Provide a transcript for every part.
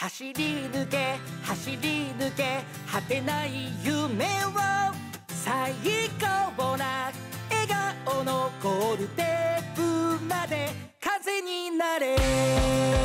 走り抜け走り抜け果てない夢を。最高な笑顔のゴールテープまで風になれ。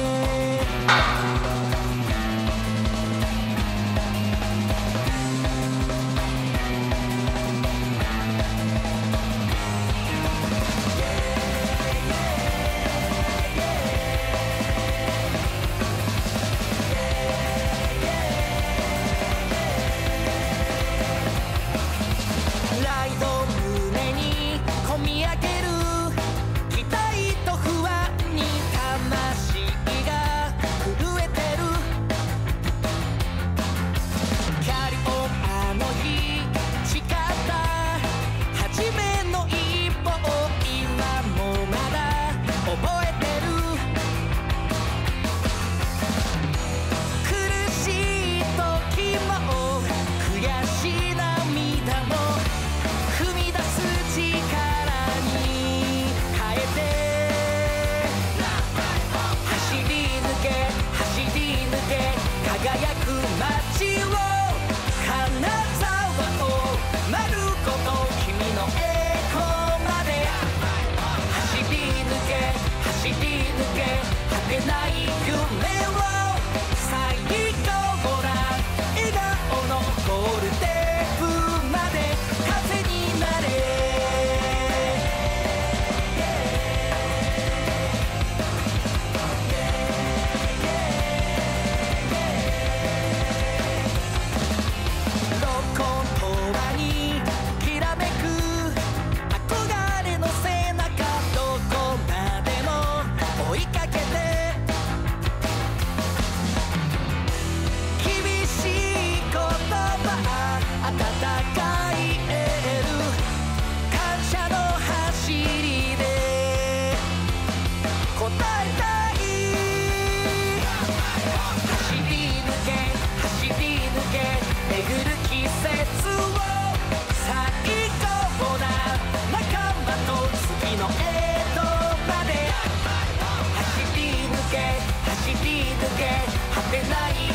のまで走り抜け走り抜け果てない